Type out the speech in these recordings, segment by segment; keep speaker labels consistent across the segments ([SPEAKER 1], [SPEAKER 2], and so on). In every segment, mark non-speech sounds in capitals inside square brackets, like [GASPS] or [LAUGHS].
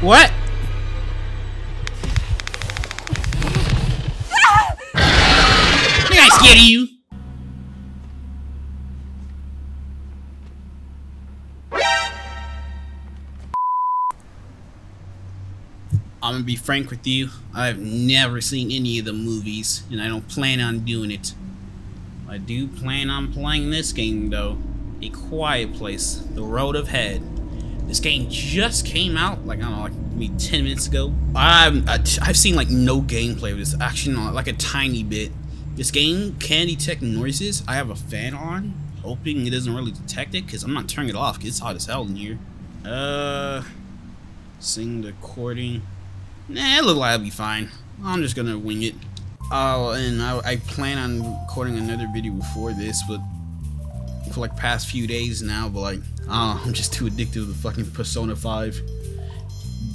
[SPEAKER 1] What? Think I of you? I'm gonna be frank with you. I've never seen any of the movies, and I don't plan on doing it. I do plan on playing this game though. A Quiet Place, The Road Ahead. This game just came out, like, I don't know, like maybe 10 minutes ago. I've, I've seen, like, no gameplay of this. Actually, no, like a tiny bit. This game can detect noises. I have a fan on, hoping it doesn't really detect it, because I'm not turning it off, because it's hot as hell in here. Uh, sing the recording. Nah, it look like I'll be fine. I'm just gonna wing it. Oh, and I, I plan on recording another video before this, but for like past few days now, but like, I I'm just too addicted to the fucking Persona 5.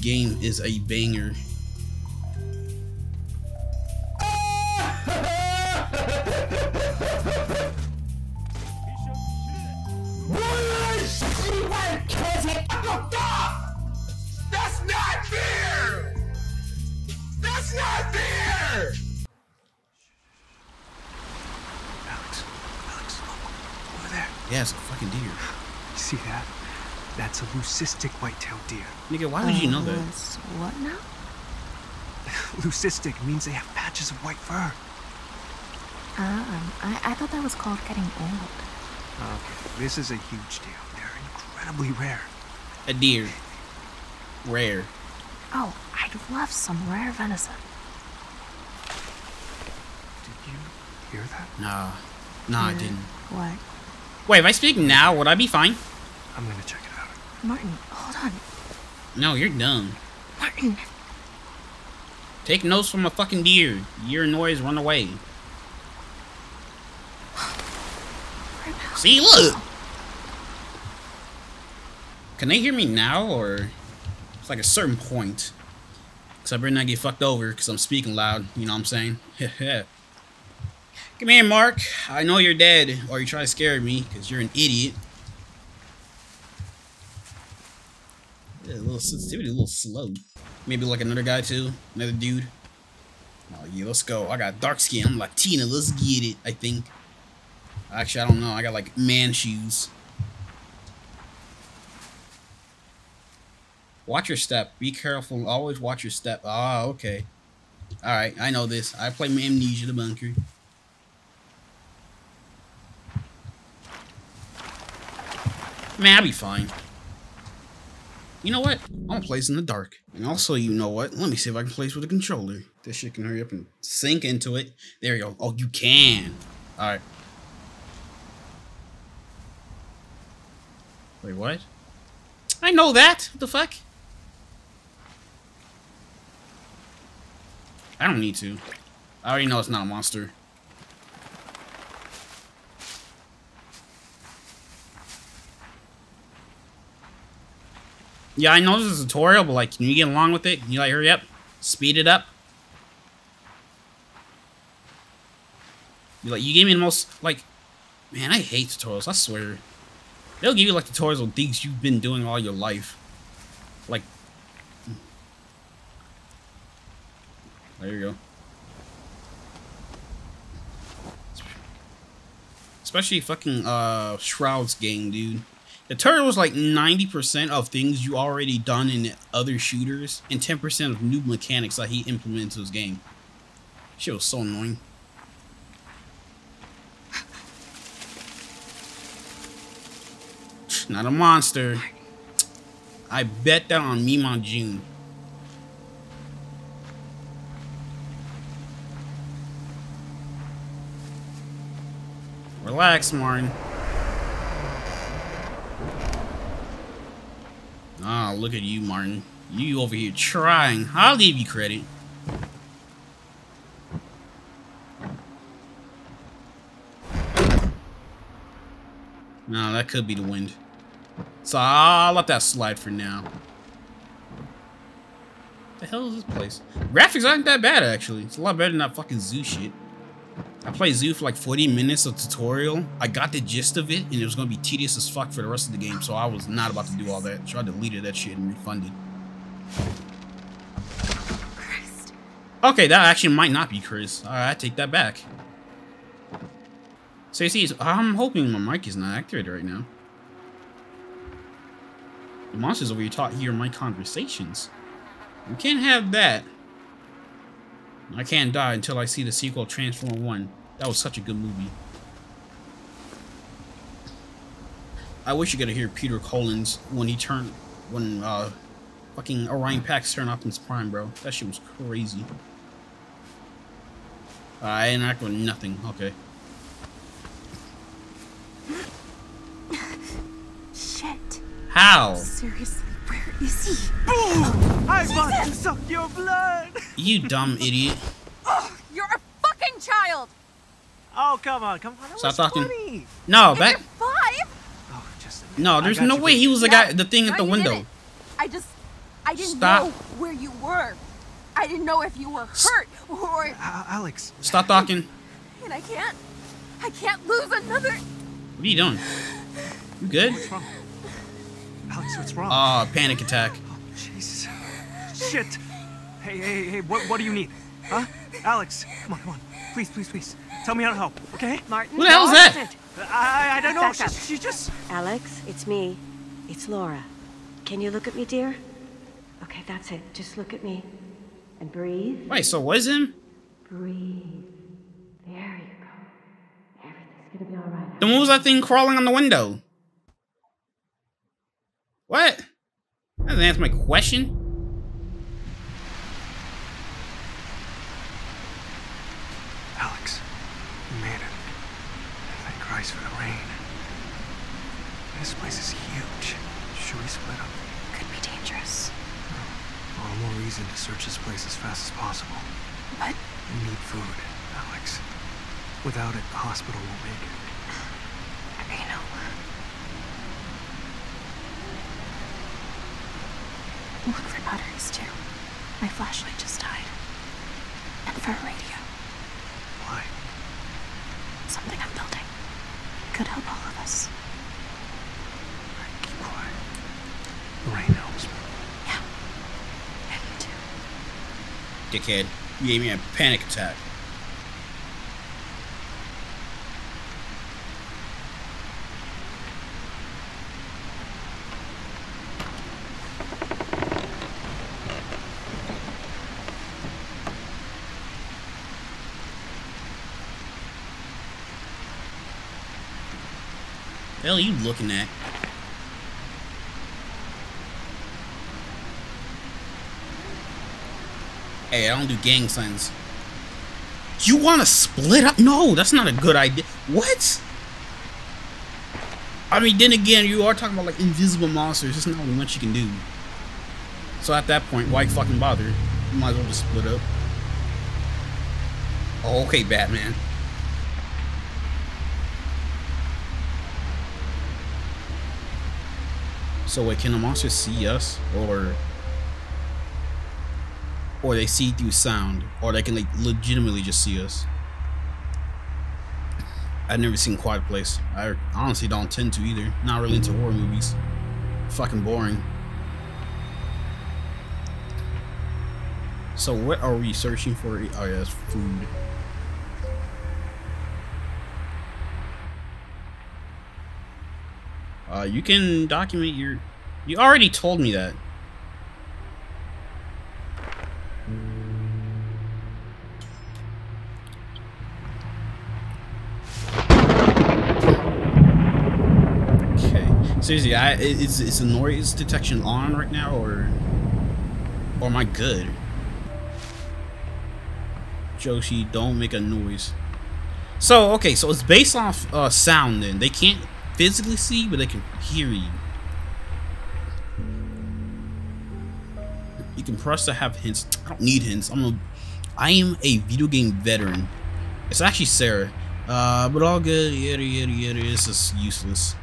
[SPEAKER 1] Game is a banger.
[SPEAKER 2] That's not fair! That's not fair!
[SPEAKER 1] Yeah, it's a fucking deer.
[SPEAKER 3] You see that? That's a leucistic white-tailed deer.
[SPEAKER 1] Nigga, why would you know that?
[SPEAKER 4] Yes. What now? [LAUGHS]
[SPEAKER 3] leucistic means they have patches of white fur.
[SPEAKER 4] Um, I, I thought that was called getting old.
[SPEAKER 3] Okay, this is a huge deal. They're incredibly rare.
[SPEAKER 1] A deer. Rare.
[SPEAKER 4] Oh, I'd love some rare venison.
[SPEAKER 3] Did you hear that?
[SPEAKER 1] Nah. Nah, I
[SPEAKER 4] Uh,
[SPEAKER 1] didn't.
[SPEAKER 4] What?
[SPEAKER 1] Wait, if I speak now, would I be fine?
[SPEAKER 3] I'm gonna check it out.
[SPEAKER 4] Martin, hold on.
[SPEAKER 1] No, you're dumb.
[SPEAKER 4] Martin,
[SPEAKER 1] Take notes from a fucking deer. Your noise, run away. See, look! Can they hear me now, or... It's like a certain point. Because I better not get fucked over, because I'm speaking loud, you know what I'm saying? [LAUGHS] Come here, Mark. I know you're dead, or you try to scare me, because you're an idiot. Yeah, a little sensitivity, a little slow. Maybe like another guy too, another dude. Oh yeah, let's go. I got dark skin. I'm Latina. Let's get it. I think. Actually, I don't know. I got like man shoes. Watch your step. Be careful. Always watch your step. Ah, okay. All right, I know this. I play Amnesia the Bunker. Man, I'll be fine. You know what? I'm gonna place in the dark. And also, you know what? Let me see if I can place with a controller. This shit can hurry up and sink into it. There you go. Oh, you can. Alright. Wait, what? I know that. What the fuck? I don't need to. I already know it's not a monster. Yeah, I know this is a tutorial, but like, can you get along with it? Can you like hurry up? Speed it up? You like, you gave me the most, like, man, I hate tutorials, I swear. They'll give you like tutorials on things you've been doing all your life. Like, there you go. Especially fucking, uh, Shroud's game, dude. The tutorial was like 90% of things you already done in other shooters and 10% of new mechanics that he implemented to his game. Shit was so annoying. [SIGHS] Not a monster. I bet that on Mima June. Relax, Martin. Ah, look at you, Martin. You over here trying. I'll give you credit. No, that could be the wind. So I'll let that slide for now. The hell is this place? Graphics aren't that bad, actually. It's a lot better than that fucking zoo shit. I played Zoo for like 40 minutes of tutorial. I got the gist of it, and it was going to be tedious as fuck for the rest of the game, so I was not about to do all that. So I deleted that shit and refunded. Okay, that actually might not be Chris. Alright, I take that back. So you see, I'm hoping my mic is not activated right now. The monsters over here talk hear my conversations. We can't have that. I can't die until I see the sequel Transformer 1. That was such a good movie. I wish you could hear Peter Cullen when he turned when uh fucking Orion Pax turned off in his Prime, bro. That shit was crazy. Uh, I ain't not doing nothing. Okay. [LAUGHS]
[SPEAKER 4] Shit.
[SPEAKER 1] How?
[SPEAKER 4] Seriously, is he?
[SPEAKER 5] I want to suck your blood!
[SPEAKER 1] You dumb [LAUGHS] idiot.
[SPEAKER 6] Oh, You're a fucking child!
[SPEAKER 5] Oh, come on, come on. That
[SPEAKER 1] Stop
[SPEAKER 5] was
[SPEAKER 1] talking.
[SPEAKER 5] funny.
[SPEAKER 1] No,
[SPEAKER 6] If
[SPEAKER 1] back.
[SPEAKER 6] you're five?
[SPEAKER 5] Oh, just a.
[SPEAKER 1] No, there's no way he was the
[SPEAKER 6] No,
[SPEAKER 1] guy, the thing at the window.
[SPEAKER 6] I just, I didn't
[SPEAKER 1] Stop.
[SPEAKER 6] know where you were. I didn't know if you were hurt or,
[SPEAKER 5] A- Alex.
[SPEAKER 1] Stop talking.
[SPEAKER 6] and I can't, I can't lose another.
[SPEAKER 1] What are you doing? You good?
[SPEAKER 5] What's wrong? Alex, what's wrong?
[SPEAKER 1] Ah, panic attack.
[SPEAKER 5] Oh, Jesus. Shit. Hey, hey, hey, what, what do you need? Huh? Alex, come on, come on. Please, please, please. Tell me how to help, okay?
[SPEAKER 7] Martin,
[SPEAKER 1] what the hell's
[SPEAKER 7] what is
[SPEAKER 1] that?
[SPEAKER 7] it?
[SPEAKER 5] I, I don't know. She, she just.
[SPEAKER 7] Alex, it's me. It's Laura. Can you look at me, dear? Okay, that's it. Just look at me. And breathe.
[SPEAKER 1] Wait, so was him?
[SPEAKER 7] Breathe. There you go. Everything's gonna be alright.
[SPEAKER 1] Then what was that thing crawling on the window? What? That doesn't answer my question.
[SPEAKER 5] Alex, you made it. Thank Christ for the rain. This place is huge. Should we split up?
[SPEAKER 4] Could be dangerous. Hmm.
[SPEAKER 5] All the more reason to search this place as fast as possible.
[SPEAKER 4] But
[SPEAKER 5] We need food, Alex. Without it, the hospital won't make it.
[SPEAKER 4] I know. Look for batteries too. My flashlight just died. And for a radio.
[SPEAKER 5] Why?
[SPEAKER 4] Something I'm building. Could help all of us.
[SPEAKER 5] Keep quiet. The rain helps me.
[SPEAKER 4] Yeah. And you too.
[SPEAKER 1] Dickhead. You gave me a panic attack. You looking at? Hey, I don't do gang signs. You want to split up? No, that's not a good idea. What? I mean, then again, you are talking about like invisible monsters. There's not really much you can do. So at that point, why fucking bother? You might as well just split up. Oh, okay, Batman. So wait, can the monsters see us, or or they see through sound, or they can like legitimately just see us? I've never seen Quiet Place. I honestly don't tend to either. Not really into horror movies. Fucking boring. So what are we searching for? Oh yeah, it's food. You can document your. You already told me that. Okay. Seriously, I is is the noise detection on right now, or or am I good? Joshi, don't make a noise. So okay, so it's based off uh, sound. Then they can't physically see, but they can hear you. You can press to have hints. I don't need hints. I'm a, I am a video game veteran. It's actually Sarah. Uh, but all good. Yada yada yada. This is useless.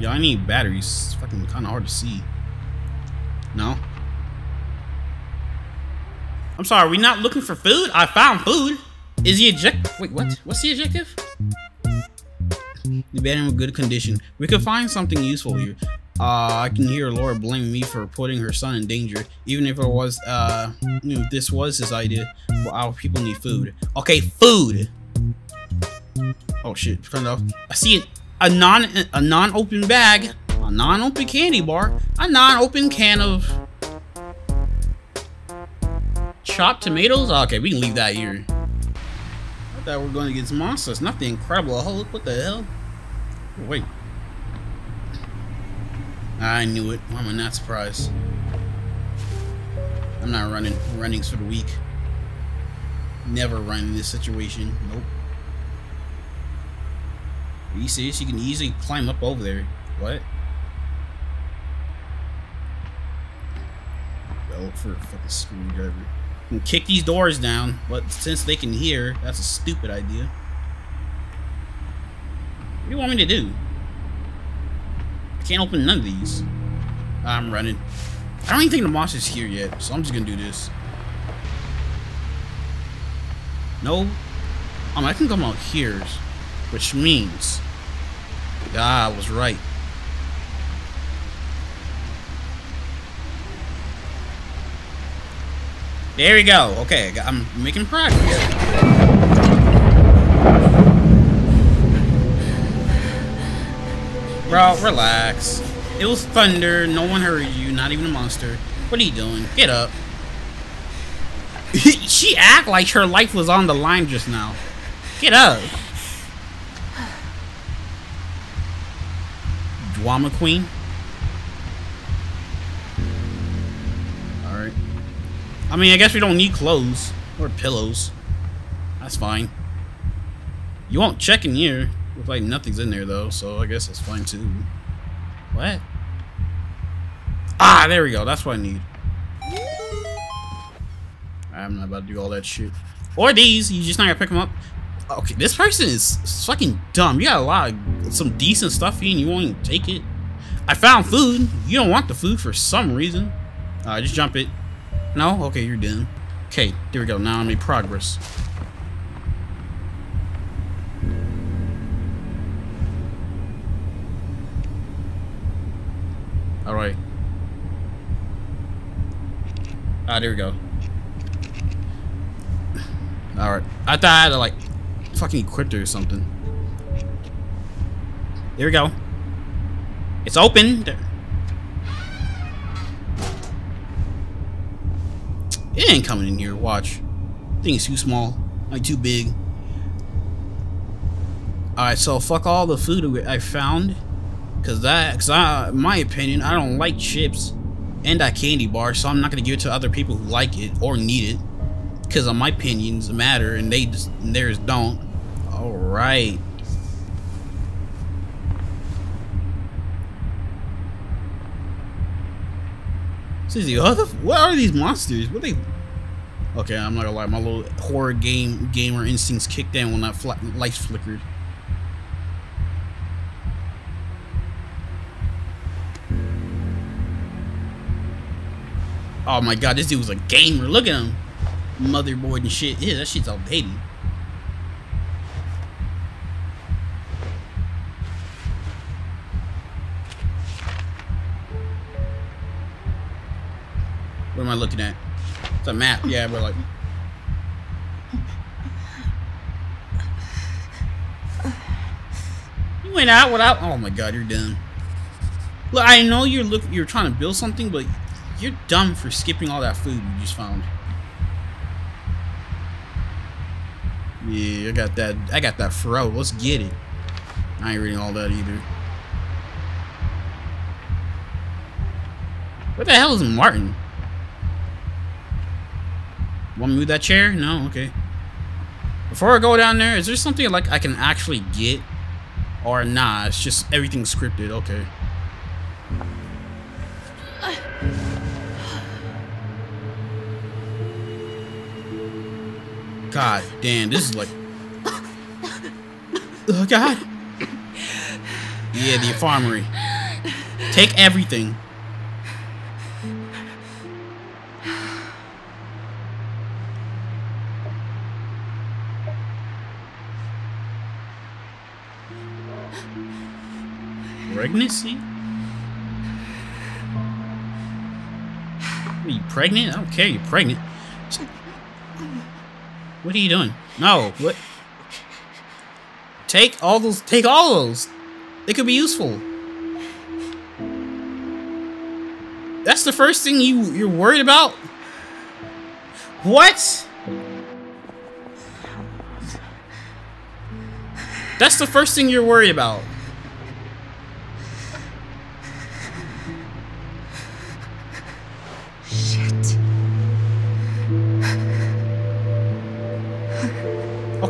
[SPEAKER 1] Yeah, I need batteries. It's fucking kind of hard to see. No. I'm sorry. we not looking for food. I found food. Is the object? Wait, what? What's the objective? The abandoned in good condition. We could find something useful here. Uh, I can hear Laura blame me for putting her son in danger, even if it was, uh, you know, this was his idea. Well, our people need food. Okay, food. Oh shit, turn off. I see. A non, a non-open bag, a non-open candy bar, a non-open can of chopped tomatoes. Okay, we can leave that here. We were going against monsters, not the Incredible Hulk. What the hell? Wait. I knew it. Why am I not surprised? I'm not running. Running's for the weak. Never run in this situation. Nope. Are you serious? You can easily climb up over there. What? Go for a fucking screwdriver. Can kick these doors down, but since they can hear, that's a stupid idea. What do you want me to do? I can't open none of these. I'm running. I don't even think the monster's here yet, so I'm just gonna do this. No. Um, I can come out here, which means... I was right. There we go. Okay, I'm making progress. Bro, relax. It was thunder. No one heard you. Not even a monster. What are you doing? Get up. [LAUGHS] she act like her life was on the line just now. Get up. Drama queen. I mean, I guess we don't need clothes. Or pillows. That's fine. You won't check in here. Looks like nothing's in there though, so I guess that's fine too. What? Ah, there we go. That's what I need. I'm not about to do all that shit. Or these. You just not gonna pick them up. Okay, this person is fucking dumb. You got a lot of some decent stuff here and you won't even take it. I found food. You don't want the food for some reason. Uh, just jump it. No? Okay, you're done. Okay, there we go. Now I made progress. Alright. Ah, there we go. Alright. I thought I had to, like, fucking equip it or something. There we go. It's open. There. It ain't coming in here. Watch. Thing's too small. Like, too big. Alright, so fuck all the food I found. Cause that, cause I, my opinion, I don't like chips and that candy bar, so I'm not gonna give it to other people who like it or need it. Cause my opinions matter and they just and theirs don't. All what, the, what are these monsters? What they? Okay, I'm not gonna lie. My little horror game gamer instincts kicked in when that fl lights flickered. Oh my god, this dude was a gamer. Look at him. Motherboard and shit. Yeah, that shit's all outdated. Am I looking at? It's a map. Yeah, we're like. You went out without. Oh my god, you're done. Look, I know you're look. You're trying to build something, but you're dumb for skipping all that food you just found. Yeah, I got that. I got that fro. Let's get it. I ain't reading all that either. What the hell is Martin? Want to move that chair? No, okay. Before I go down there, is there something like I can actually get? Or nah, it's just everything scripted, okay. God damn, this is like. Oh God. Yeah, the infirmary. Take everything. Pregnancy? Are you pregnant? I don't care. You're pregnant. What are you doing? No. What? Take all those. Take all those. They could be useful. That's the first thing you you're worried about. What? That's the first thing you're worried about.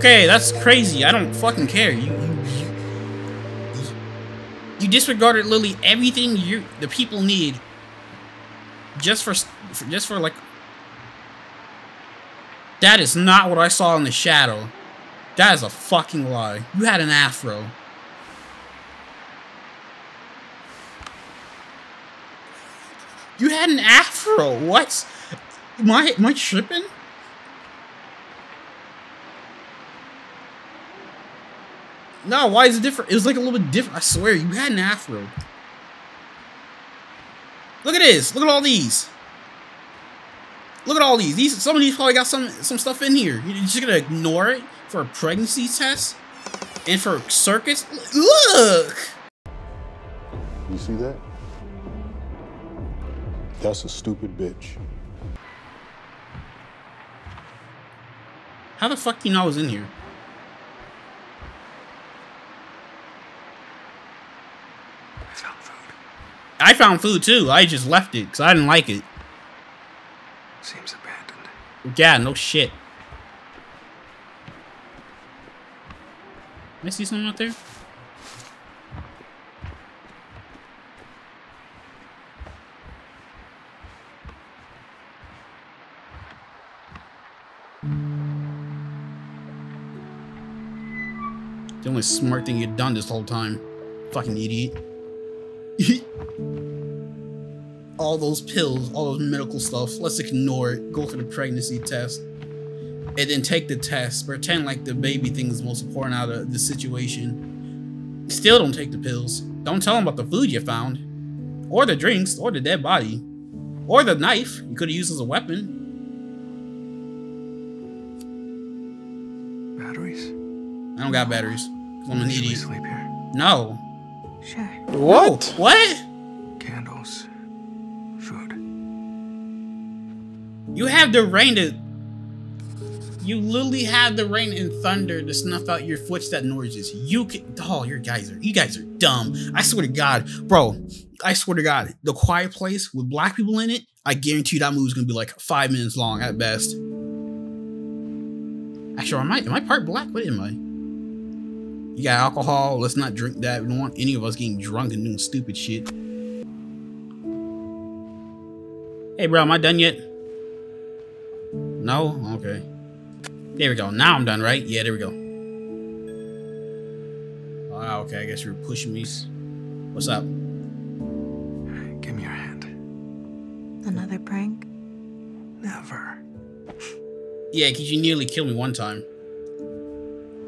[SPEAKER 1] Okay, that's crazy. I don't fucking care. You you, you, disregarded literally everything you the people need just for, for just for like That is not what I saw in the shadow. That is a fucking lie. You had an afro. You had an afro. What? Am I am I tripping? No, why is it different? It was like a little bit different. I swear, you had an afro. Look at this. Look at all these. Look at all these. These some of these probably got some some stuff in here. You're just gonna ignore it for a pregnancy test and for circus. Look.
[SPEAKER 8] You see that? That's a stupid bitch.
[SPEAKER 1] How the fuck do you know I was in here?
[SPEAKER 3] I found food.
[SPEAKER 1] I found food too. I just left it because I didn't like it.
[SPEAKER 3] Seems abandoned.
[SPEAKER 1] Yeah, no shit. Can I see something out there? The only smart thing you've done this whole time. Fucking idiot. All those pills, all those medical stuff. Let's ignore it. Go for the pregnancy test. And then take the test. Pretend like the baby thing is most important out of the situation. Still don't take the pills. Don't tell them about the food you found. Or the drinks. Or the dead body. Or the knife you could have used as a weapon.
[SPEAKER 3] Batteries?
[SPEAKER 1] I don't got batteries. I'm an idiot.
[SPEAKER 3] sleep here?
[SPEAKER 1] No.
[SPEAKER 4] Sure.
[SPEAKER 8] What?
[SPEAKER 1] What?
[SPEAKER 3] Candles. Food.
[SPEAKER 1] You have the rain to. You literally have the rain and thunder to snuff out your footstep noises. You can. Oh, you guys are. You guys are dumb. I swear to God, bro. I swear to God, the Quiet Place with black people in it. I guarantee you that movie's gonna be like five minutes long at best. Actually, am I? Am I part black? What am I? You got alcohol. Let's not drink that. We don't want any of us getting drunk and doing stupid shit. Hey, bro, am I done yet? No? Okay. There we go. Now I'm done, right? Yeah, there we go. Wow, okay, I guess you're pushing me. What's up?
[SPEAKER 3] Give me your hand.
[SPEAKER 4] Another prank?
[SPEAKER 3] Never.
[SPEAKER 1] Yeah, because you nearly killed me one time.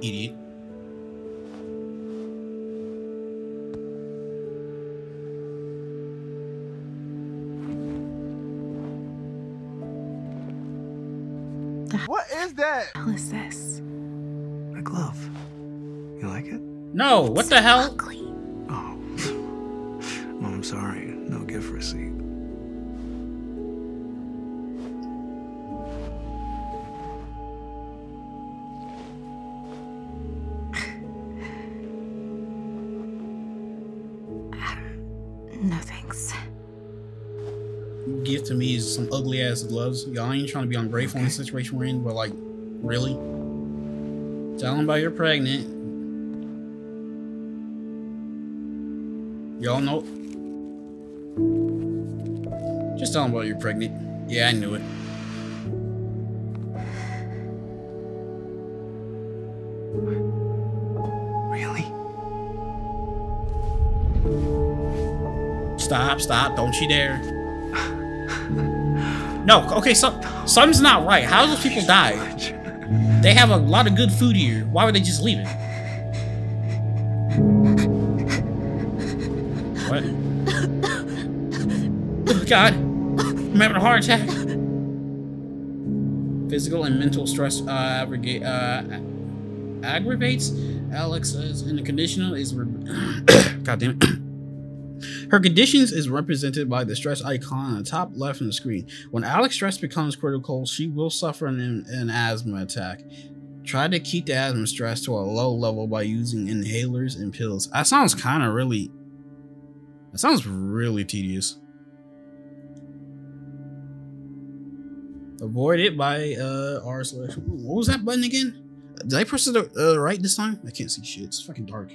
[SPEAKER 1] Idiot.
[SPEAKER 2] That?
[SPEAKER 4] How is this?
[SPEAKER 3] A glove. You like it?
[SPEAKER 1] No, what the hell?
[SPEAKER 4] Ugly.
[SPEAKER 3] Oh. [LAUGHS] well, I'm sorry. No gift receipt. [LAUGHS]
[SPEAKER 4] No thanks.
[SPEAKER 1] Give to me is some ugly ass gloves. Y'all ain't trying to be ungrateful in the situation we're in, but like, really? Tell them about you're pregnant. Y'all know. Just tell them about you're pregnant. Yeah, I knew it.
[SPEAKER 3] Really?
[SPEAKER 1] Stop, stop, don't you dare. No, okay, so something's not right. How do those people die? They have a lot of good food here. Why would they just leave it? What? Oh, God. I'm having a heart attack. Physical and mental stress uh, aggregate, uh, aggravates. Alex says in the conditional is. [COUGHS] God damn it. Her conditions is represented by the stress icon on the top left of the screen. When Alex stress becomes critical, she will suffer an, an asthma attack. Try to keep the asthma stress to a low level by using inhalers and pills. That sounds kind of really. That sounds really tedious. Avoid it by uh R slash. What was that button again? Did I press it uh, right this time? I can't see shit. It's fucking dark.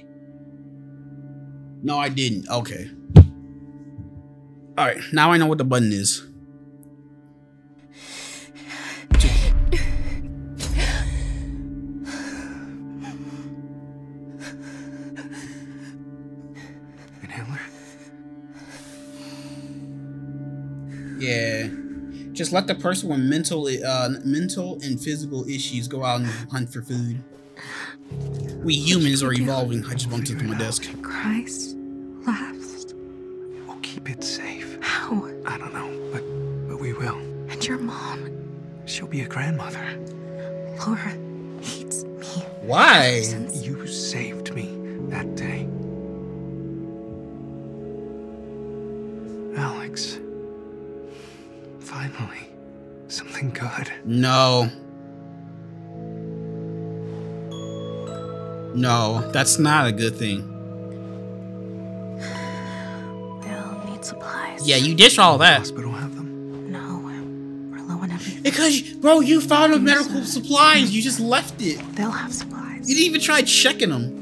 [SPEAKER 1] No, I didn't. Okay. All right. Now I know what the button is.
[SPEAKER 3] Inhaler?
[SPEAKER 1] Yeah. Just let the person with mental, uh, mental and physical issues go out and hunt for food. We humans are evolving. I just bumped into my desk.
[SPEAKER 4] Christ
[SPEAKER 3] grandmother.
[SPEAKER 4] Laura, hates me.
[SPEAKER 1] Why?
[SPEAKER 4] Since
[SPEAKER 3] You saved me that day. Alex. Finally. Something good.
[SPEAKER 1] No. No, that's not a good thing.
[SPEAKER 4] we'll need supplies.
[SPEAKER 1] Yeah, you ditched all that.
[SPEAKER 3] Hospital
[SPEAKER 1] Because, bro, you found the medical supplies. You just left it.
[SPEAKER 4] They'll have supplies.
[SPEAKER 1] You didn't even try checking them.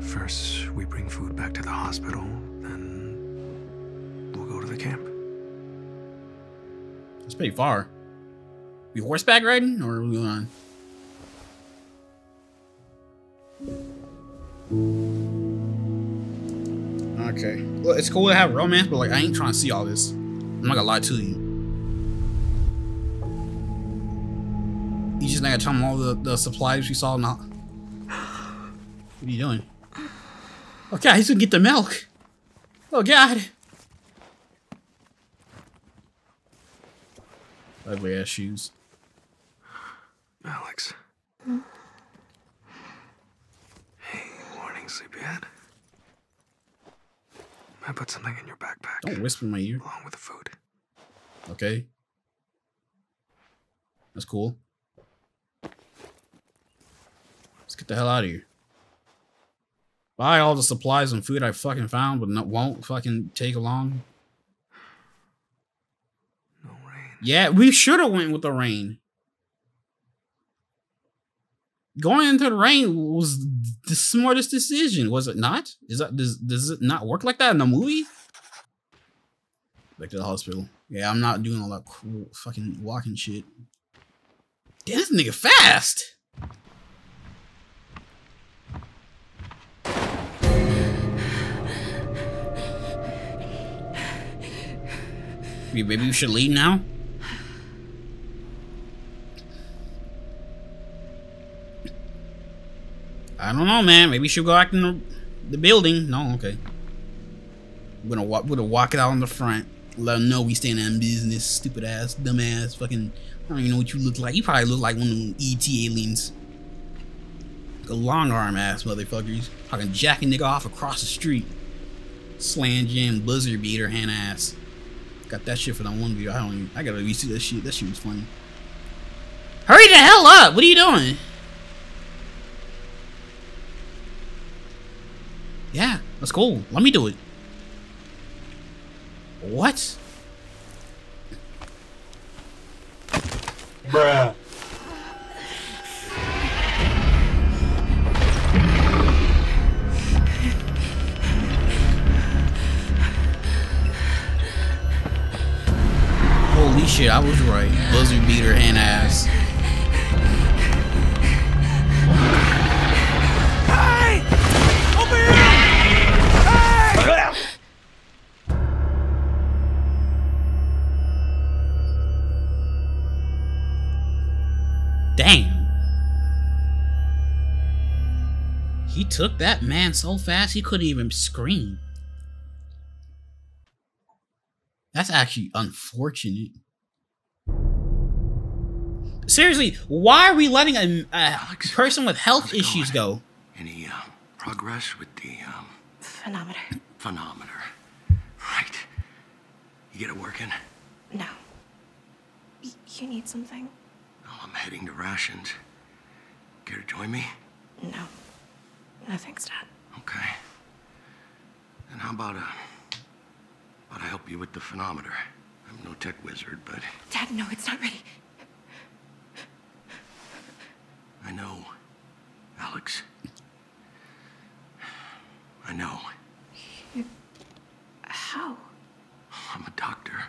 [SPEAKER 3] First, we bring food back to the hospital, then we'll go to the camp.
[SPEAKER 1] It's pretty far. You horseback riding, or are we going on? Okay. Well, it's cool to have romance, but like, I ain't trying to see all this. I'm not gonna lie to you. You just not gonna tell them all the, the supplies we saw not. What are you doing? Oh god, he's gonna get the milk. Oh god. Ugly ass shoes.
[SPEAKER 3] Alex. Hey, morning, sleepyhead. I put something in your backpack.
[SPEAKER 1] Don't whisper in my ear.
[SPEAKER 3] Along with the food.
[SPEAKER 1] Okay. That's cool. Let's get the hell out of here. Buy all the supplies and food I fucking found, but no, won't fucking take along.
[SPEAKER 3] No rain.
[SPEAKER 1] Yeah, we should have went with the rain. Going into the rain was the smartest decision, was it not? Is that does does it not work like that in the movie? Back to the hospital. Yeah, I'm not doing all that cool fucking walking shit. Damn, this nigga fast. Maybe maybe we should leave now. I don't know, man. Maybe she'll go back in the, the building. No, okay. We're gonna walk. We're gonna walk it out on the front. Let them know we stand in business. Stupid ass, dumb ass, fucking. I don't even know what you look like. You probably look like one of them ET aliens. A long arm ass motherfuckers. Fucking jacking nigga off across the street. Slam jam buzzer beater hand ass. Got that shit for that one video. I don't even. I gotta re-see that shit. That shit was funny. Hurry the hell up! What are you doing? Yeah, that's cool. Let me do it. What?
[SPEAKER 8] Bruh.
[SPEAKER 1] Holy shit, I was right. Buzzer beater and ass. Damn. He took that man so fast he couldn't even scream. That's actually unfortunate. Seriously, why are we letting a, a
[SPEAKER 3] Alex,
[SPEAKER 1] person with health issues
[SPEAKER 3] going?
[SPEAKER 1] go?
[SPEAKER 3] Any uh, progress with the um,
[SPEAKER 4] Phenometer.
[SPEAKER 3] phonometer? Right. You get it working?
[SPEAKER 4] No. Y- you need something?
[SPEAKER 3] I'm heading to rations. Care to join me?
[SPEAKER 4] No. No thanks, Dad.
[SPEAKER 3] Okay. And how about uh, about I help you with the phonometer? I'm no tech wizard, but
[SPEAKER 4] Dad, no, it's not ready.
[SPEAKER 3] I know, Alex. I know.
[SPEAKER 4] How?
[SPEAKER 3] I'm a doctor.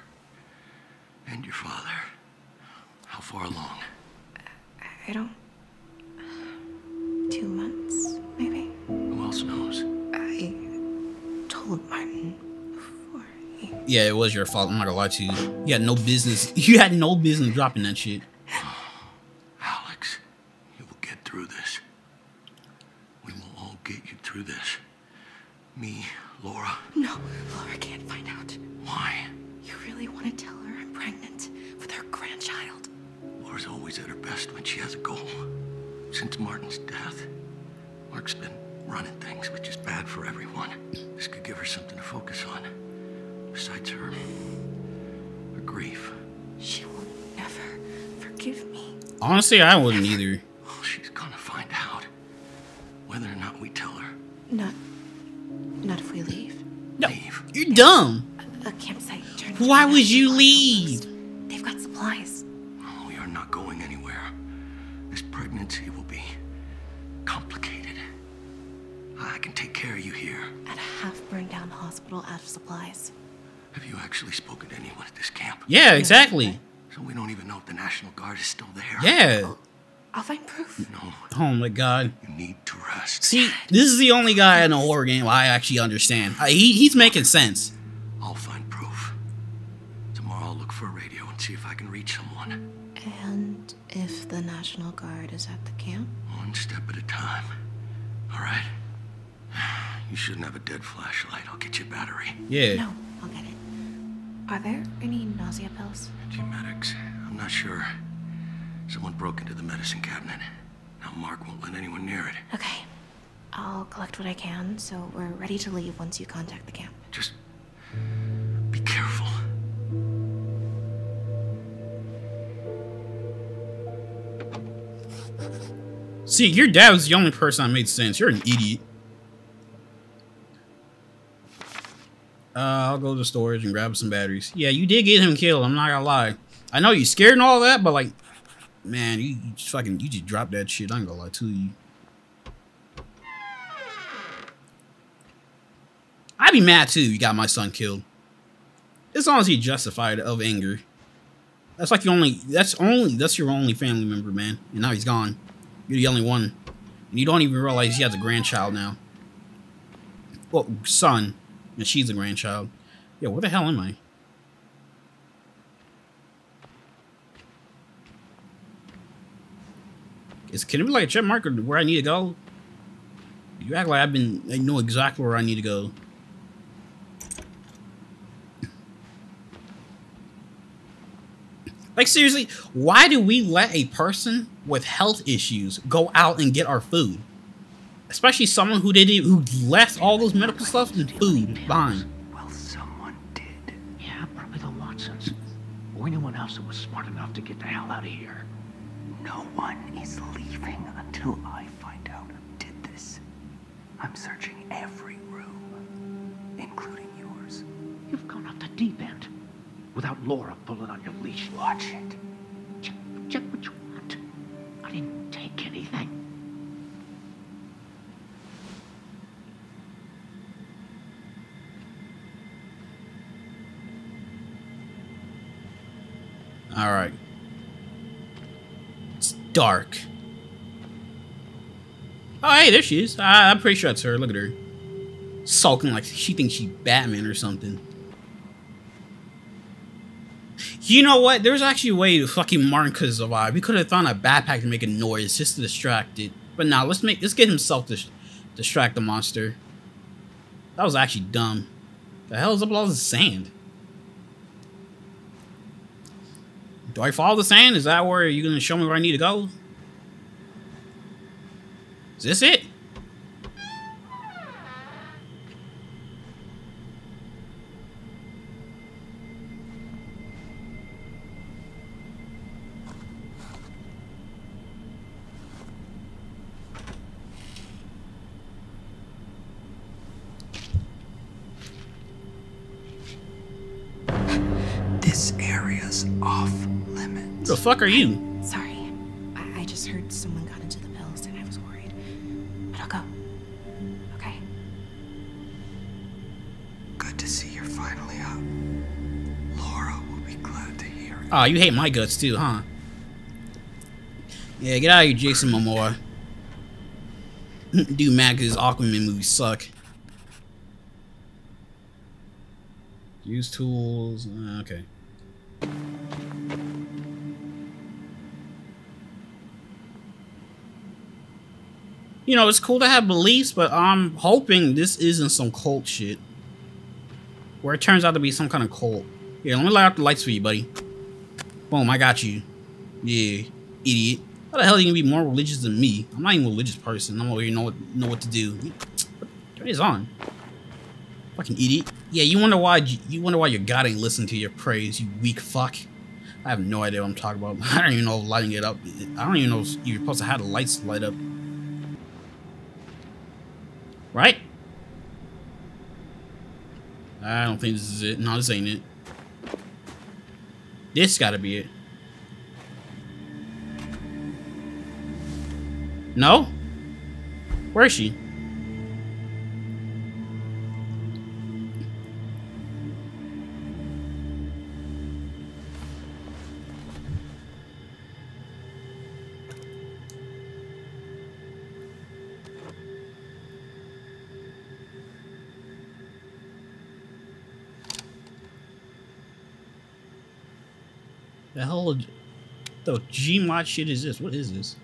[SPEAKER 3] And your father. How far along?
[SPEAKER 4] I don't. Two months, maybe?
[SPEAKER 3] Who else knows?
[SPEAKER 4] I told Martin before he.
[SPEAKER 1] Yeah, it was your fault. I'm not gonna lie to you. You had no business. [LAUGHS] You had no business dropping that shit. [SIGHS]
[SPEAKER 3] Alex, you will get through this. We will all get you through this. Me, always at her best when she has a goal. Since Martin's death, Mark's been running things, which is bad for everyone. This could give her something to focus on. Besides her, her grief.
[SPEAKER 4] She will never forgive me.
[SPEAKER 1] Honestly, I wouldn't either.
[SPEAKER 3] Oh, she's gonna find out. Whether or not we tell her.
[SPEAKER 4] Not. Not if we leave.
[SPEAKER 1] No,
[SPEAKER 3] Leave.
[SPEAKER 1] you're dumb.
[SPEAKER 4] A campsite turned.
[SPEAKER 1] Why would you leave?
[SPEAKER 4] outpost. They've got supplies.
[SPEAKER 3] Pregnancy will be complicated. I can take care of you here.
[SPEAKER 4] At a half burned down hospital out of supplies.
[SPEAKER 3] Have you actually spoken to anyone at this camp?
[SPEAKER 1] Yeah, exactly.
[SPEAKER 3] So we don't even know if the National Guard is still there.
[SPEAKER 1] Yeah.
[SPEAKER 4] I'll find proof.
[SPEAKER 3] No,
[SPEAKER 1] Oh my god.
[SPEAKER 3] you need to rest.
[SPEAKER 1] See, this is the only guy in a horror game I actually understand. Uh, he, he's making sense.
[SPEAKER 3] I'll find proof. Tomorrow I'll look for a radio and see if I can reach someone.
[SPEAKER 4] And if the National Guard is at the camp?
[SPEAKER 3] One step at a time. All right? You shouldn't have a dead flashlight. I'll get you a battery.
[SPEAKER 1] Yeah.
[SPEAKER 4] No, I'll get it. Are there any nausea pills?
[SPEAKER 3] G-Medics. I'm not sure. Someone broke into the medicine cabinet. Now Mark won't let anyone near it.
[SPEAKER 4] Okay. I'll collect what I can, so we're ready to leave once you contact the camp.
[SPEAKER 3] Just
[SPEAKER 1] See, your dad was the only person that made sense. You're an idiot. Uh, I'll go to storage and grab some batteries. Yeah, you did get him killed. I'm not gonna lie. I know you scared and all that, but like, man, you, you just fucking you just dropped that shit. I ain't gonna lie to you. I'd be mad too. You got my son killed. As long as he justified of anger. That's like the only. That's only. That's your only family member, man. And now he's gone. You're the only one. And you don't even realize he has a grandchild now. Well, son. And she's a grandchild. Yeah, where the hell am I? Is can it be like a check mark or where I need to go? You act like I've been I know exactly where I need to go. Like seriously, why do we let a person with health issues go out and get our food? Especially someone who didn't who left all those medical stuff and food behind.
[SPEAKER 9] Well, someone did. Yeah, probably the Watsons. Or anyone else that was smart enough to get the hell out of here. No one is leaving until I find out who did this. I'm searching every room, including yours. You've gone off the deep end without Laura pulling on your leash. Watch it. Check, check what you anything.
[SPEAKER 1] All right. It's dark. Oh, hey, there she is. I, I'm pretty sure that's her. Look at her. Sulking like she thinks she's Batman or something. You know what? There's actually a way to fucking Martin could survive. We could have thrown a backpack to make a noise just to distract it. But now let's make let's get himself dis- distract the monster. That was actually dumb. The hell is up with all this sand? Do I follow the sand? Is that where you're gonna show me where I need to go? Is this it? Fuck are you?
[SPEAKER 4] Sorry. I, I just heard someone got into the pills and I was worried. But I'll go. Okay?
[SPEAKER 5] Good to see you're finally up. Laura will be glad to hear it.
[SPEAKER 1] Oh, you hate my guts too, huh? Yeah, get out of here, Jason Momoa. [CLEARS THROAT] Dude, mad 'cause his Aquaman movies suck. Use tools. uh, okay. You know, it's cool to have beliefs, but I'm hoping this isn't some cult shit. Where it turns out to be some kind of cult. Here, let me light up the lights for you, buddy. Boom, I got you. Yeah, idiot. How the hell are you gonna be more religious than me? I'm not even a religious person. I'm over here know what know what to do. Turn this on. Fucking idiot. Yeah, you wonder why you wonder why your God ain't listening to your praise, you weak fuck. I have no idea what I'm talking about. [LAUGHS] I don't even know lighting it up. I don't even know if you're supposed to have the lights light up. Right? I don't think this is it. No, this ain't it. This gotta be it. No? Where is she? Hell, the Gmod shit is this? What is this?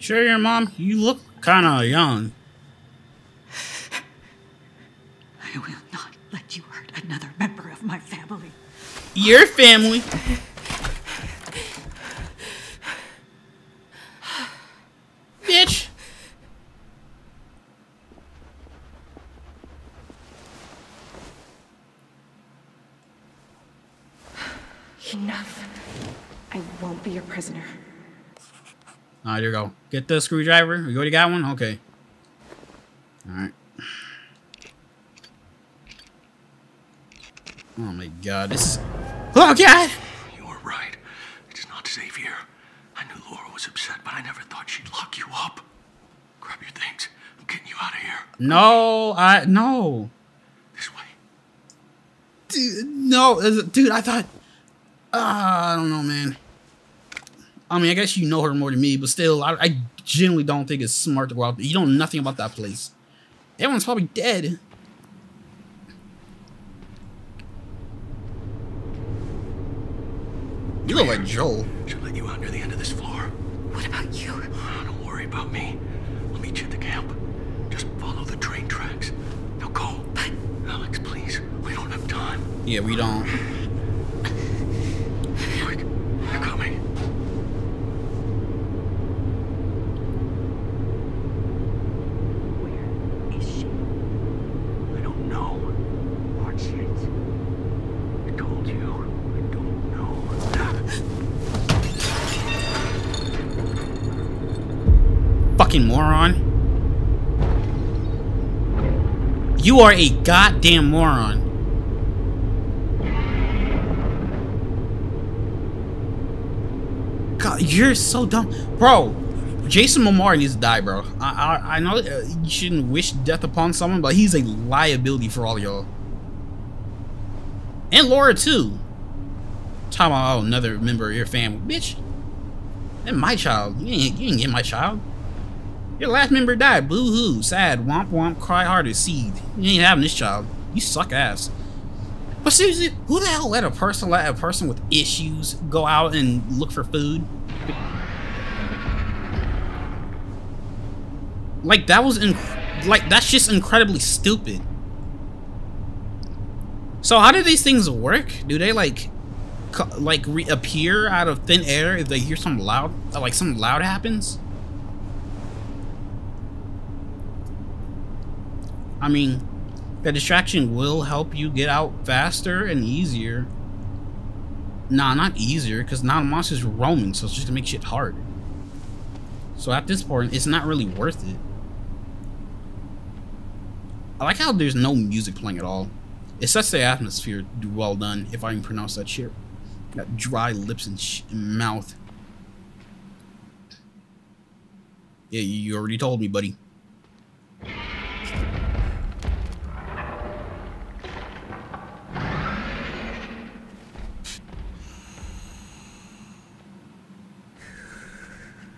[SPEAKER 7] You
[SPEAKER 1] sure your mom? You look kind of young.
[SPEAKER 7] I will not let you hurt another member of my family.
[SPEAKER 1] Your family. Bitch.
[SPEAKER 4] Enough. I won't be your prisoner.
[SPEAKER 1] Ah, there you go. Get the screwdriver. You already got one? Okay. Alright. Oh my god, this is... Oh god!
[SPEAKER 3] You were right. It's not safe here. I knew Laura was upset, but I never thought she'd lock you up. Grab your things. I'm getting you out of here.
[SPEAKER 1] No, I... No.
[SPEAKER 3] This way.
[SPEAKER 1] Dude, no. Dude, I thought... Uh, I don't know, man. I mean, I guess you know her more than me, but still, I, I genuinely don't think it's smart to go out there. You know nothing about that place. Everyone's probably dead. You look like Joel. fucking moron. You are a goddamn moron. God, you're so dumb. Bro, Jason Momoa needs to die, bro. I, I, I know uh, you shouldn't wish death upon someone, but he's a liability for all y'all. And Laura, too. Talking about oh, another member of your family. Bitch, and my child. You ain't, you ain't get my child. Your last member died. Boo hoo. Sad. Womp womp. Cry harder. Seed. You ain't having this child. You suck ass. But seriously, who the hell let a person let a person with issues go out and look for food? Like that was inc like that's just incredibly stupid. So how do these things work? Do they like like reappear out of thin air if they hear something loud like something loud happens? I mean, the distraction will help you get out faster and easier. Nah, not easier, because now the monster's roaming, so it's just gonna make shit hard. So at this point, it's not really worth it. I like how there's no music playing at all. It sets the atmosphere well done, if I can pronounce that shit. Got dry lips and, and mouth. Yeah, you already told me, buddy.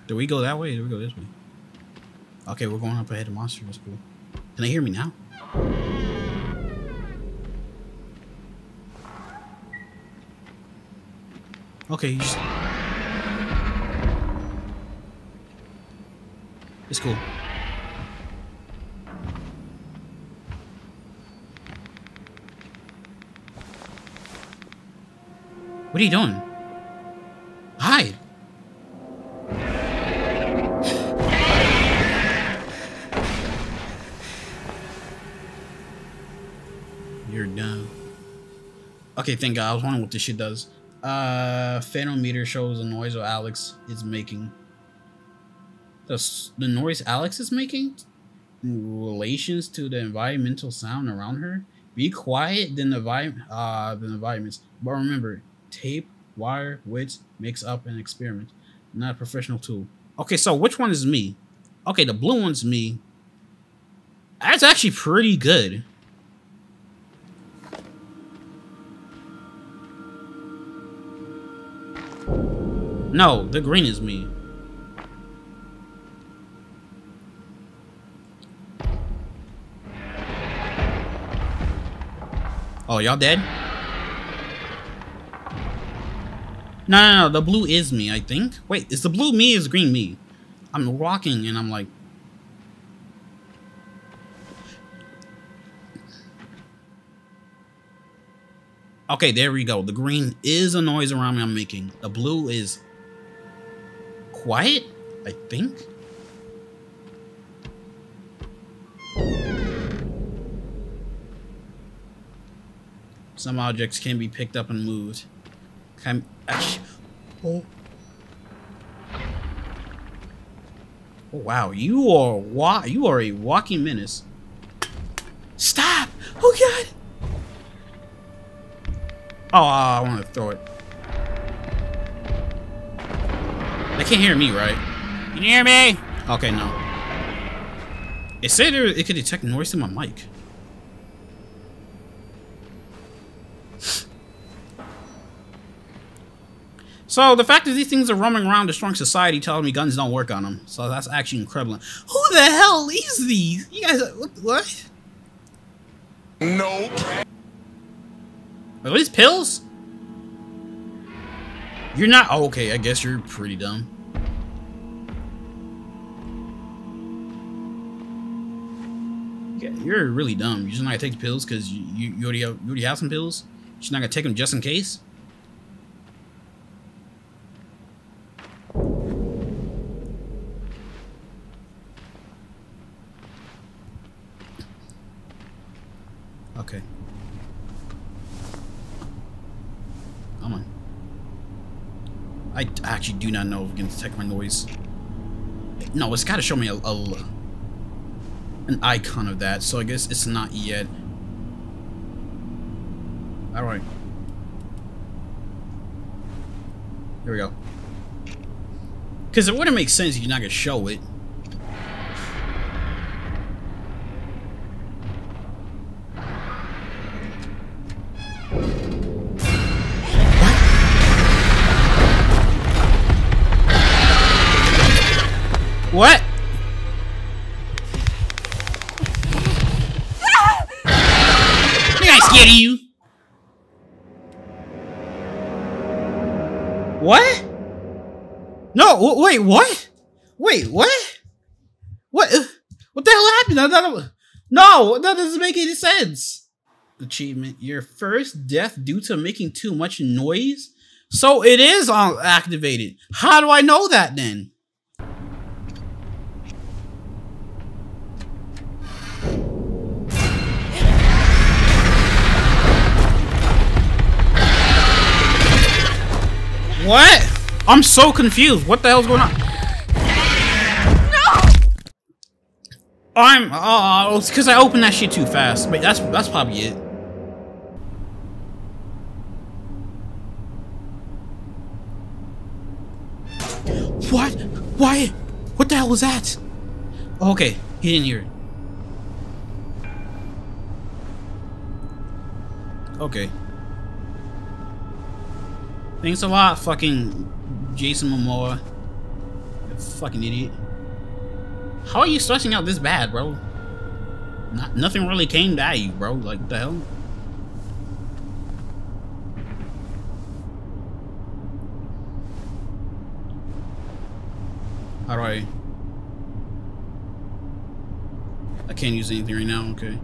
[SPEAKER 1] Do we go that way do we go this way? Okay, we're going up ahead of monster. That's cool. Can they hear me now? Okay, just... It's cool. What are you doing? Okay, thank God. I was wondering what this shit does. Uh, Phonometer shows the noise of Alex is making. The, the noise Alex is making in relations to the environmental sound around her. Be quiet than the vi uh the environments. But remember, tape, wire, wits, mix up and experiment. Not a professional tool. Okay, so which one is me? Okay, the blue one's me. That's actually pretty good. No, the green is me. Oh, y'all dead? No, no, no, the blue is me, I think. Wait, is the blue me is green me? I'm walking and I'm like... Okay, there we go. The green is a noise around me I'm making. The blue is quiet, I think. Some objects can be picked up and moved. Can oh. oh wow, you are wa you are a walking menace. Stop! Oh god! Oh, I want to throw it. They can't hear me, right? Can you hear me? Okay, no. It said it could detect noise in my mic. [SIGHS] So the fact that these things are roaming around destroying society telling me guns don't work on them. So that's actually incredible. Who the hell is these? You guys, uh, what? what?
[SPEAKER 2] Nope.
[SPEAKER 1] Are these pills? You're not. Oh, okay, I guess you're pretty dumb. Yeah, you're really dumb. You're just not gonna take the pills because you, you, you, already have, you already have some pills. You're not gonna take them just in case. Okay. Come on. I actually do not know if it can detect my noise. No, it's got to show me a, a, an icon of that, so I guess it's not yet. Alright. Here we go. Because it wouldn't make sense if you're not gonna show it. No, wait, what? Wait, what? What? uh, What the hell happened? No, that doesn't make any sense. Achievement: Your first death due to making too much noise. So it is uh, activated. How do I know that then? I'm so confused. What the hell's going on? I'm oh, it's because I opened that shit too fast. But that's that's probably it. What? Why? What the hell was that? Oh, okay, he didn't hear it. Okay. Thanks a lot, fucking Jason Momoa. Fucking idiot. How are you stressing out this bad, bro? Not, nothing really came at you, bro. Like, the hell? How do I... I can't use anything right now, okay.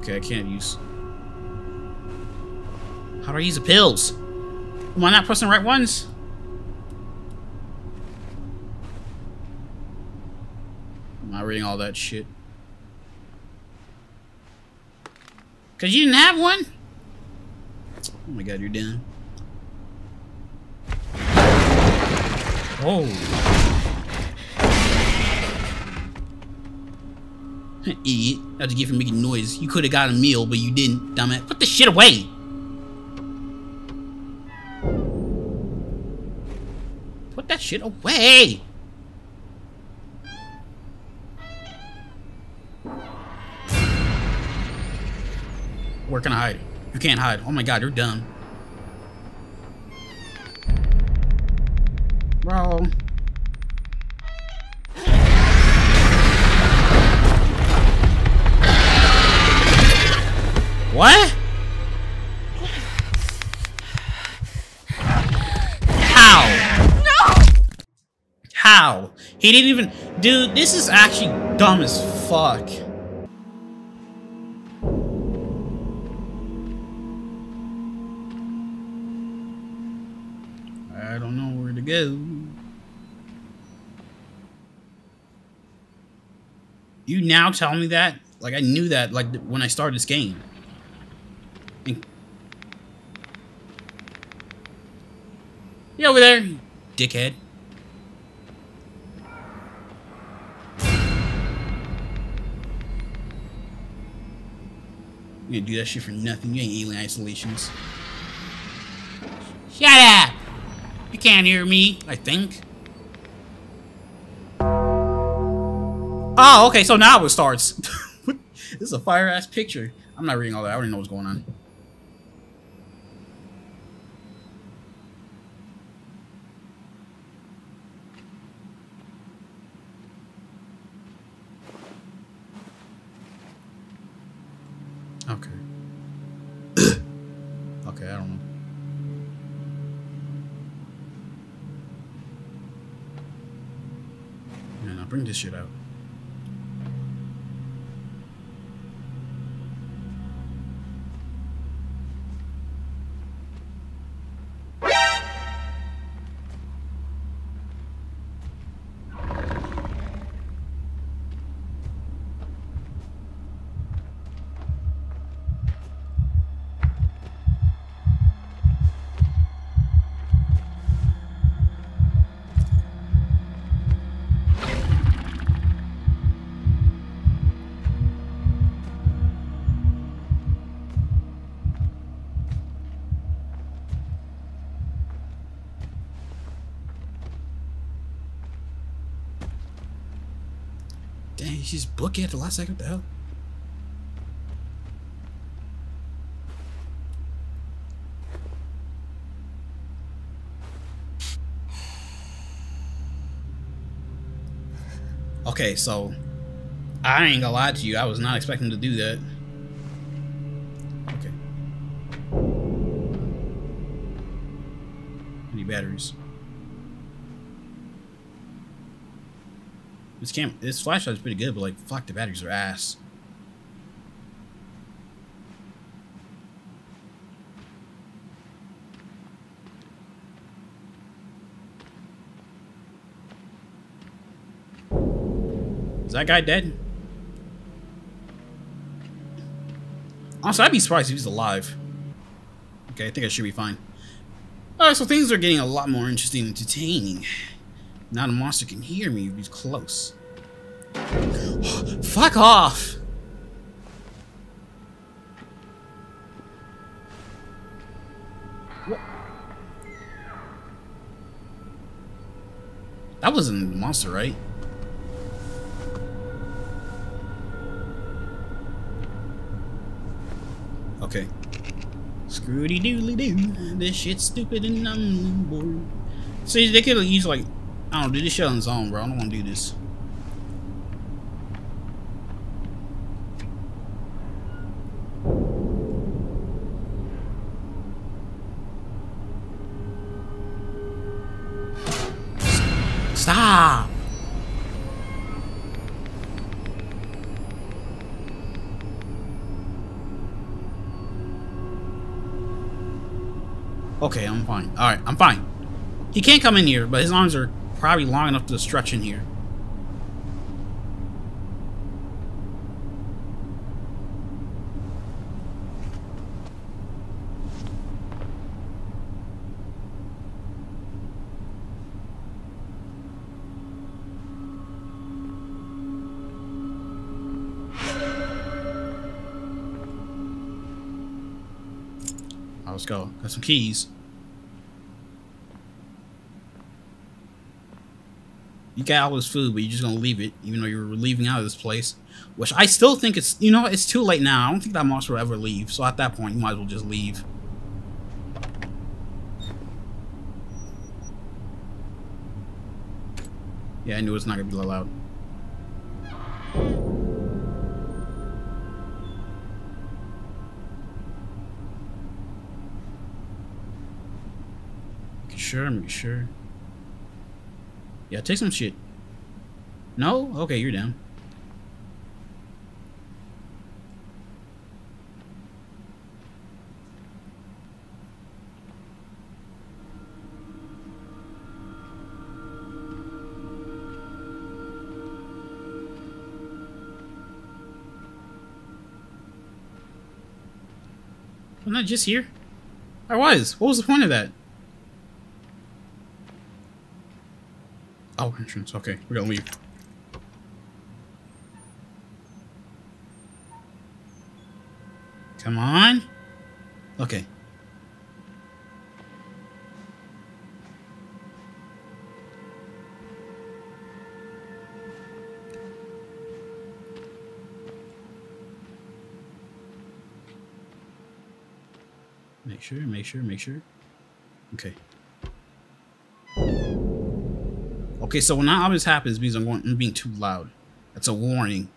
[SPEAKER 1] Okay, I can't use... How do I use the pills? Am I not pressing the right ones? I'm not reading all that shit. Cause you didn't have one? Oh my god, you're done. Oh. Idiot. Had to give him making noise. You could have got a meal, but you didn't, dumbass. Put the shit away! Put that shit away! Where can I hide? You can't hide. Oh my god, you're dumb. He didn't even... Dude, this is actually dumb as fuck. I don't know where to go. You now tell me that? Like, I knew that, like, when I started this game. You over there, dickhead. You do that shit for nothing. You ain't alien isolations. Shut up! You can't hear me, I think. Oh, okay, so now it starts. [LAUGHS] this is a fire ass picture. I'm not reading all that. I already know what's going on. Okay. Okay, I don't know. Yeah, now bring this shit out. Book it at the last second. What the hell? [SIGHS] Okay, so I ain't gonna lie to you. I was not expecting to do that. This cam, this flashlight is pretty good, but like, fuck, the batteries are ass. Is that guy dead? Also, I'd be surprised if he's alive. Okay, I think I should be fine. Alright, so things are getting a lot more interesting and entertaining. Now the monster can hear me he's close. [GASPS] Fuck off! What? That wasn't a monster, right? Okay. Scrooty doodly doo. This shit's stupid and I'm bored. See, they could used like, I don't know, do this shit on its own, bro. I don't want to do this. He can't come in here, but his arms are probably long enough to stretch in here. Let's go. Got some keys. You got all this food, but you're just gonna leave it, even though you're leaving out of this place. Which I still think it's, you know, it's too late now. I don't think that monster will ever leave. So at that point, you might as well just leave. Yeah, I knew it's not gonna be. Make sure, make sure. Yeah, take some shit. No? Okay, you're down. I'm not just here. I was. What was the point of that? Oh, entrance. Okay, we're gonna leave. Come on. Okay. Make sure, make sure, make sure. Okay. Okay, so when that always happens because I'm, going, I'm being too loud. That's a warning.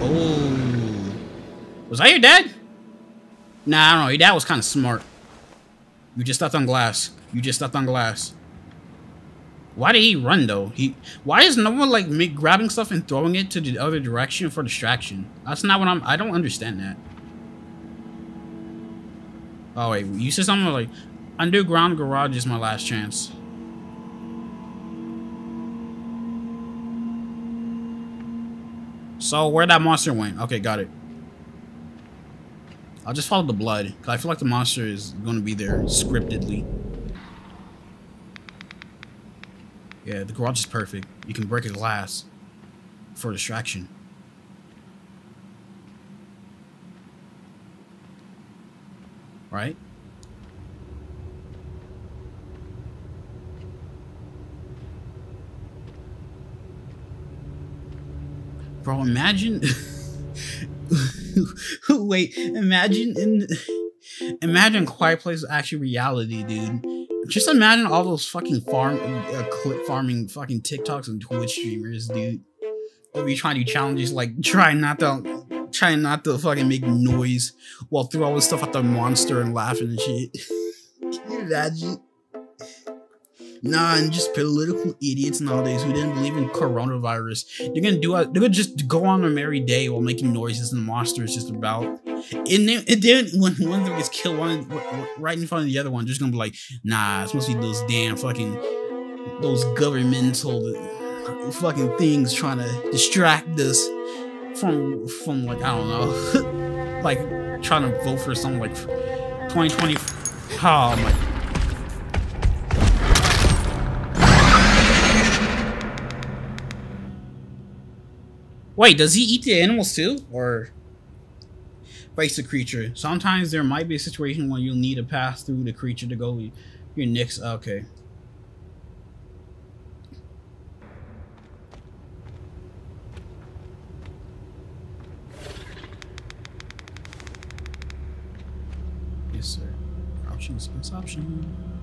[SPEAKER 1] Oh. Was that your dad? Nah, I don't know. Your dad was kind of smart. You just stepped on glass. You just stepped on glass. Why did he run though? He why is no one like me grabbing stuff and throwing it to the other direction for distraction? That's not what I'm I don't understand that. Oh wait, you said something like underground garage is my last chance. So where that monster went? Okay, got it. I'll just follow the blood, because I feel like the monster is going to be there scriptedly. Yeah, the garage is perfect. You can break a glass for distraction. Right? Bro, imagine... [LAUGHS] Wait, imagine in... Imagine Quiet Place is actually reality, dude. Just imagine all those fucking farm, uh, clip farming fucking TikToks and Twitch streamers, dude. They'll be trying to do challenges like try not to, try not to fucking make noise while throw all this stuff at the monster and laughing and shit. [LAUGHS] Can you imagine? Nah, and just political idiots nowadays who didn't believe in coronavirus. They're gonna do. They're gonna just go on a merry day while making noises and the monster is just about. And then, and then when one of them gets killed, one right in front of the other one, just gonna be like, nah, it's supposed to be those damn fucking those governmental fucking things trying to distract us from from like I don't know, [LAUGHS] like trying to vote for something like 2020. Oh my. Wait, does he eat the animals too? Or face the creature? Sometimes there might be a situation where you'll need to pass through the creature to go your next. Okay. Yes, sir. Options, option.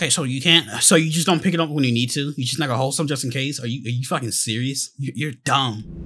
[SPEAKER 1] Okay, so you can't. So you just don't pick it up when you need to. You just not gonna hold just in case. Are you? Are you fucking serious? You're, you're dumb.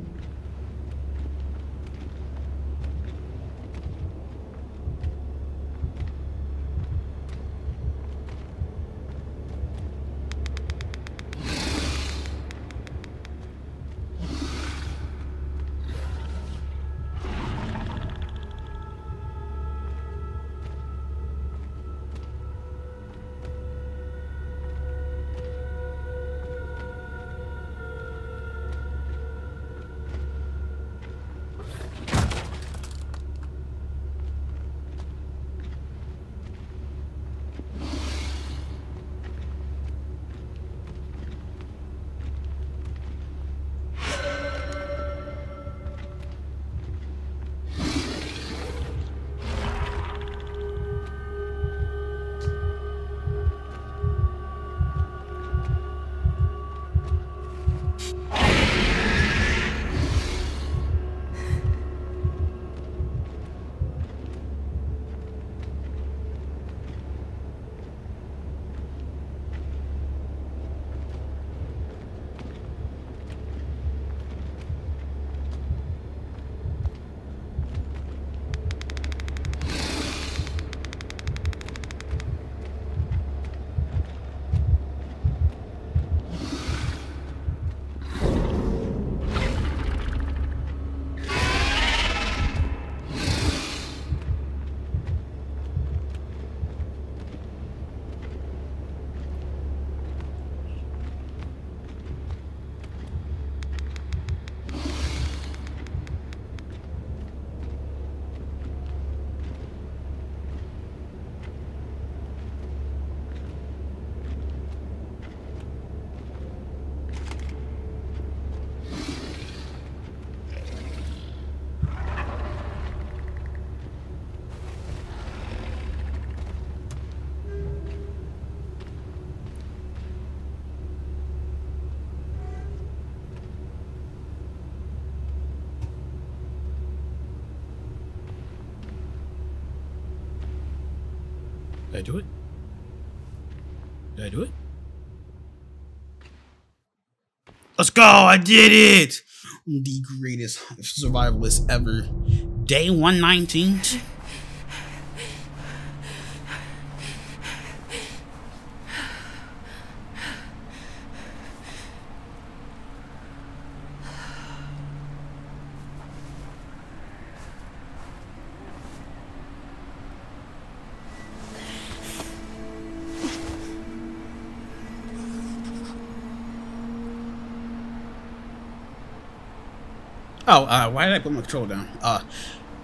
[SPEAKER 1] Did I do it? Did I do it? Let's go! I did it! I'm the greatest survivalist ever. Day 119. Oh, uh, why did I put my control down? Uh,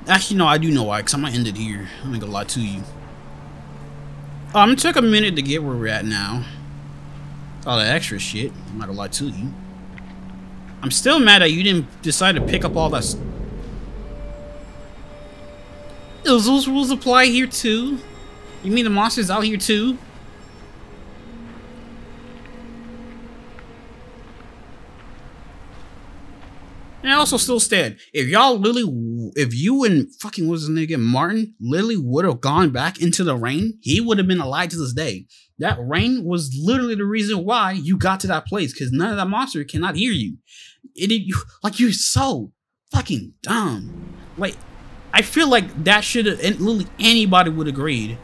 [SPEAKER 1] actually, no, I do know why, because I'm gonna end it here. I'm gonna lie to you. Um, it took a minute to get where we're at now. All that extra shit. I'm not gonna lie to you. I'm still mad that you didn't decide to pick up all that. Those rules apply here too? You mean the monsters out here too? Also still stand. If y'all literally, if you and fucking was his nigga Martin, literally would have gone back into the rain, he would have been alive to this day. That rain was literally the reason why you got to that place, because none of that monster cannot hear you. It, it like you're so fucking dumb. Like, I feel like that should have literally anybody would agreed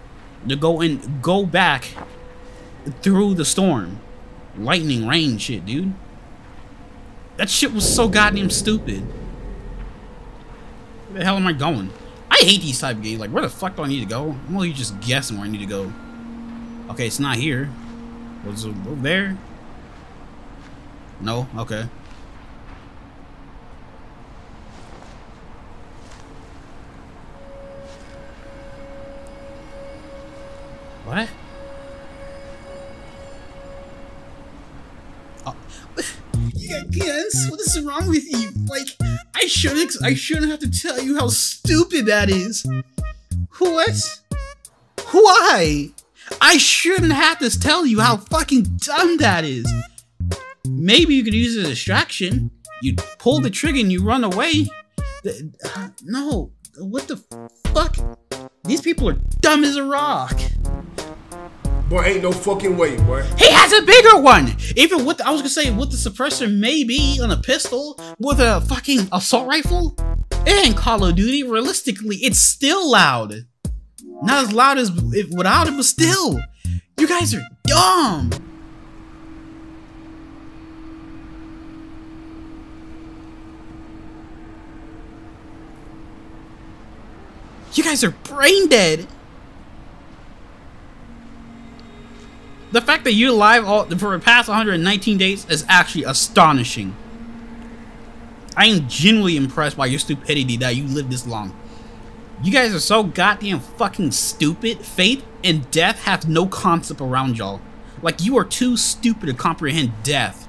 [SPEAKER 1] to go and go back through the storm, lightning, rain, shit, dude. That shit was so goddamn stupid. Where the hell am I going? I hate these type of games. Like, where the fuck do I need to go? I'm only just guessing where I need to go. Okay, it's not here. Was it over there? No? Okay. What? Wrong with you? Like, I shouldn't, I shouldn't have to tell you how stupid that is. What? Why? I shouldn't have to tell you how fucking dumb that is. Maybe you could use a distraction. You pull the trigger and you run away. Uh, no, what the fuck? These people are dumb as a rock.
[SPEAKER 2] Boy, ain't no fucking way, boy.
[SPEAKER 1] He has a bigger one! Even with, I was gonna say, with the suppressor, maybe on a pistol, with a fucking assault rifle, and Call of Duty, realistically, it's still loud. Not as loud as if without it, but still. You guys are dumb. You guys are brain dead. The fact that you're alive all, for the past 119 days is actually astonishing. I am genuinely impressed by your stupidity that you lived this long. You guys are so goddamn fucking stupid. Faith and death have no concept around y'all. Like you are too stupid to comprehend death.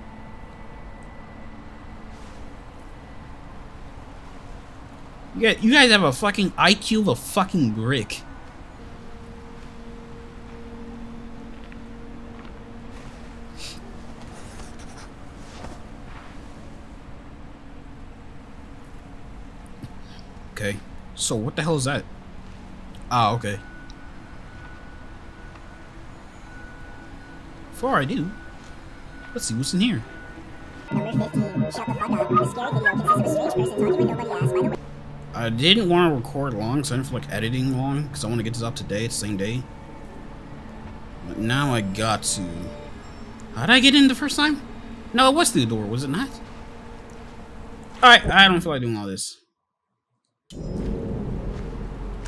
[SPEAKER 1] You guys have a fucking IQ of a fucking brick. Okay. So what the hell is that? Ah, okay. Before I do, let's see what's in here. I didn't want to record long, so I didn't feel like editing long, because I want to get this up today, it's the same day. But now I got to. How did I get in the first time? No, it was through the door, was it not? Alright, I don't feel like doing all this.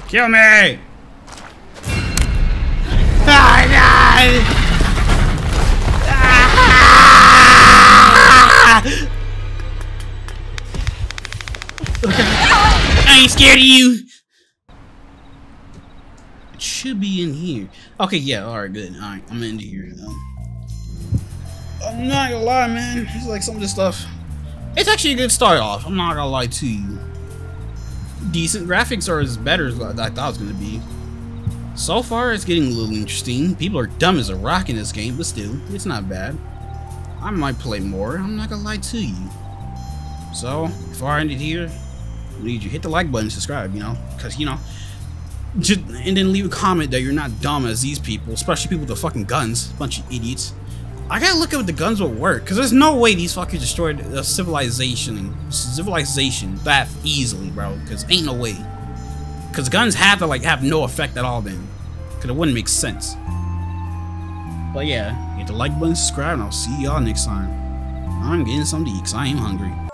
[SPEAKER 1] Kill me! God! Ah! I ain't scared of you. It should be in here. Okay, yeah, alright, good. Alright, I'm in here. Um, I'm not gonna lie, man. It's like some of this stuff. It's actually a good start off. I'm not gonna lie to you decent. Graphics are as better as I thought it was going to be. So far, it's getting a little interesting. People are dumb as a rock in this game, but still, it's not bad. I might play more, I'm not gonna lie to you. So, before I end it here, I need you hit the like button, subscribe, you know, because, you know, just, and then leave a comment that you're not dumb as these people, especially people with the fucking guns, bunch of idiots. I gotta look at what the guns will work, because there's no way these fuckers destroyed a civilization, civilization that easily, bro. Because ain't no way. Because guns have to like have no effect at all then, because it wouldn't make sense. But yeah, hit the like button, subscribe, and I'll see y'all next time. I'm getting something to eat, because I am hungry.